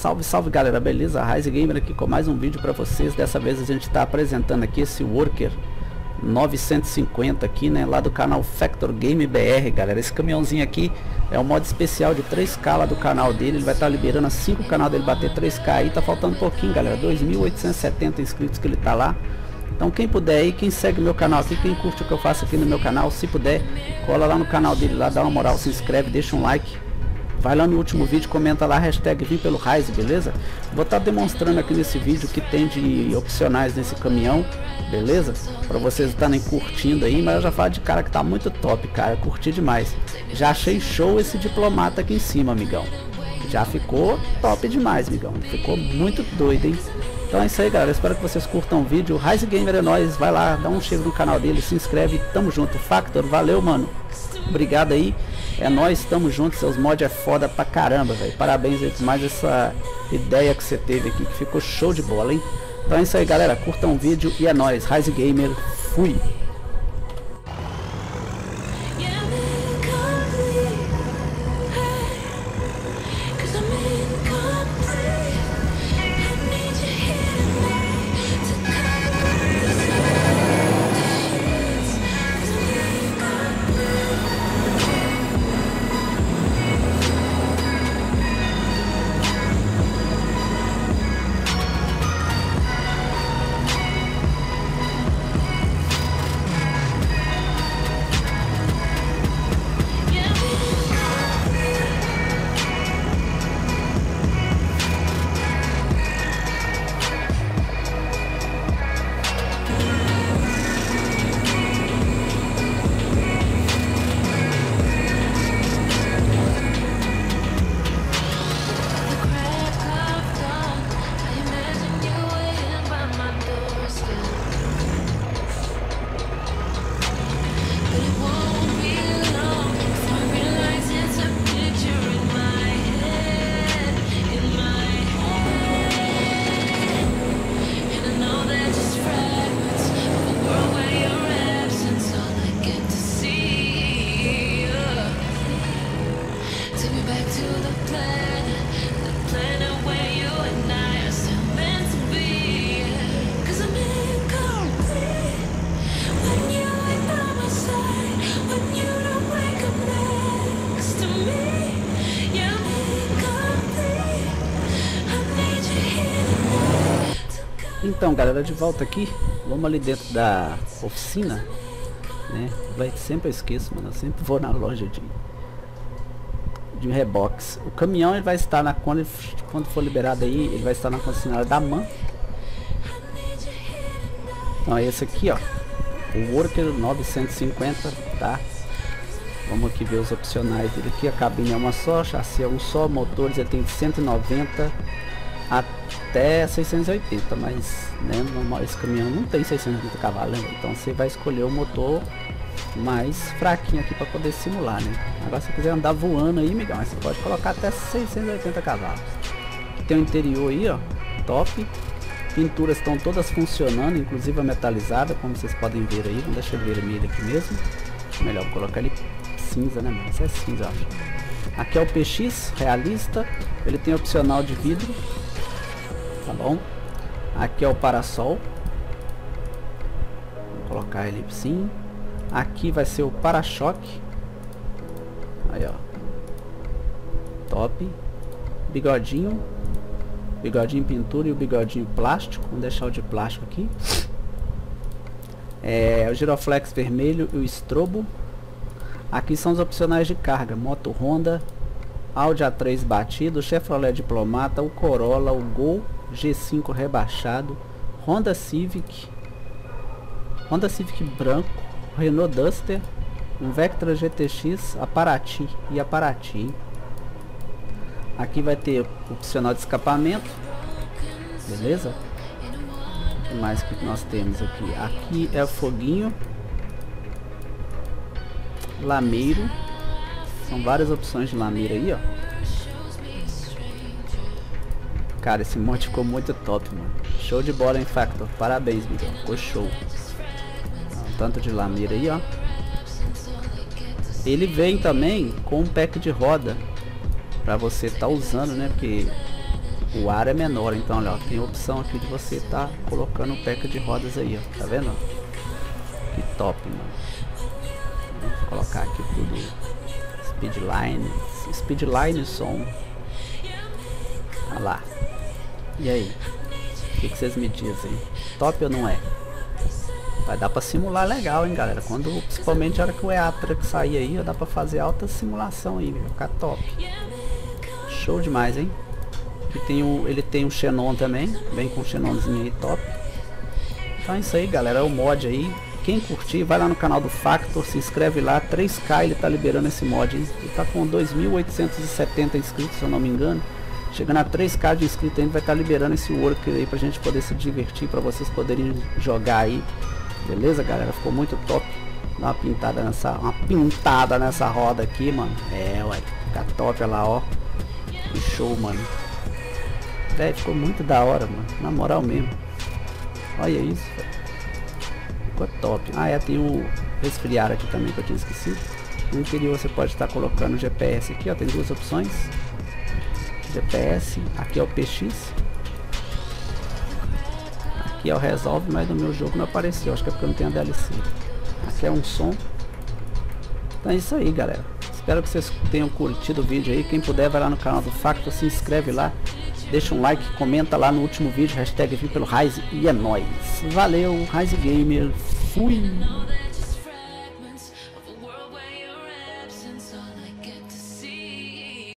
Salve, salve galera, beleza? Rise Gamer aqui com mais um vídeo para vocês. Dessa vez a gente está apresentando aqui esse Worker 950 aqui, né? Lá do canal Factor Game BR, galera. Esse caminhãozinho aqui é um modo especial de 3K lá do canal dele. Ele vai estar tá liberando assim que o canal dele bater 3K aí. Tá faltando um pouquinho, galera. 2.870 inscritos que ele tá lá. Então quem puder aí, quem segue meu canal aqui, quem curte o que eu faço aqui no meu canal, se puder, cola lá no canal dele lá, dá uma moral, se inscreve, deixa um like Vai lá no último vídeo, comenta lá, hashtag vim pelo Rise, beleza? Vou estar tá demonstrando aqui nesse vídeo o que tem de opcionais nesse caminhão, beleza? Para vocês estarem curtindo aí, mas eu já falo de cara que tá muito top, cara, curti demais. Já achei show esse diplomata aqui em cima, amigão. Já ficou top demais, amigão. Ficou muito doido, hein? Então é isso aí, galera. Espero que vocês curtam o vídeo. Rise Gamer é nóis. Vai lá, dá um cheiro no canal dele, se inscreve. Tamo junto. Factor, valeu, mano. Obrigado aí. É nós, estamos juntos, seus mods é foda pra caramba, velho. Parabéns aí mais essa ideia que você teve aqui, que ficou show de bola, hein? Então é isso aí, galera. Curtam o vídeo e é nóis. Rise Gamer, fui! Então galera, de volta aqui, vamos ali dentro da oficina, né? Vai sempre eu esqueço, mano, eu sempre vou na loja de de rebox. O caminhão ele vai estar na quando, quando for liberado aí, ele vai estar na concessionária da MAN. Então é esse aqui, ó. O Worker 950, tá? Vamos aqui ver os opcionais dele aqui. A cabine é uma só, chassi é um só, motores ele tem de 190 até 680, mas né, esse caminhão não tem 680 cavalos, né? então você vai escolher o motor mais fraquinho aqui para poder simular, né? Agora se quiser andar voando aí, migão, você pode colocar até 680 cavalos. Tem o interior aí, ó, top. Pinturas estão todas funcionando, inclusive a metalizada, como vocês podem ver aí. Vamos deixar vermelho aqui mesmo. Melhor colocar ele cinza, né? Isso é cinza, acho. Aqui é o PX realista. Ele tem opcional de vidro. Tá bom? Aqui é o parasol. Vou colocar ele sim. Aqui vai ser o para-choque. Aí, ó. Top. Bigodinho. Bigodinho pintura e o bigodinho plástico. Vamos deixar o de plástico aqui. É, o giroflex vermelho e o estrobo. Aqui são os opcionais de carga. Moto Honda, Audi A3 batido, Chevrolet Diplomata, o Corolla, o Gol G5 rebaixado, Honda Civic, Honda Civic branco, Renault Duster, um Vectra GTX, a Paraty e a Paraty. Aqui vai ter opcional de escapamento, beleza? O que mais que nós temos aqui? Aqui é o foguinho, lameiro, são várias opções de lameira aí, ó. Cara, esse monte ficou muito top, mano. Show de bola, hein, Factor? Parabéns, Miguel. Ficou show. Um tanto de lameira aí, ó. Ele vem também com um pack de roda. Pra você tá usando, né? Porque o ar é menor, então olha, ó, tem a opção aqui de você tá colocando o pack de rodas aí, ó, tá vendo? Que top, mano. Vou colocar aqui tudo speedline, speedline som. Olha lá. E aí? O que, que vocês me dizem? Top ou não é? Vai dar pra simular legal, hein, galera. Quando, principalmente a hora que o EATRA sair aí, dá pra fazer alta simulação aí, vai ficar top. Show demais, hein? E tem o, ele tem o Xenon também, vem com o Xenonzinho aí top. Então é isso aí, galera, é o mod aí. Quem curtir, vai lá no canal do Factor, se inscreve lá, 3k ele tá liberando esse mod, hein? Ele tá com 2.870 inscritos, se eu não me engano. Chegando a 3k de inscritos, ele vai estar tá liberando esse worker aí pra gente poder se divertir, pra vocês poderem jogar aí. Beleza, galera? Ficou muito top. Dá uma pintada nessa, uma pintada nessa roda aqui, mano. É, ué, fica top, lá, ó. Show, mano. Velho, ficou muito da hora, mano. Na moral mesmo. Olha isso. Ficou top. Ah, é, tem o resfriar aqui também que eu tinha esquecido. No interior você pode estar colocando o GPS aqui, ó. Tem duas opções. GPS, aqui é o PX. Aqui é o Resolve, mas no meu jogo não apareceu. Acho que é porque eu não tenho a DLC. Aqui é um som. Então é isso aí, galera. Espero que vocês tenham curtido o vídeo aí. Quem puder, vai lá no canal do Facto, se inscreve lá. Deixa um like, comenta lá no último vídeo, hashtag vim pelo Rise e é nóis. Valeu, Rise Gamer. Fui!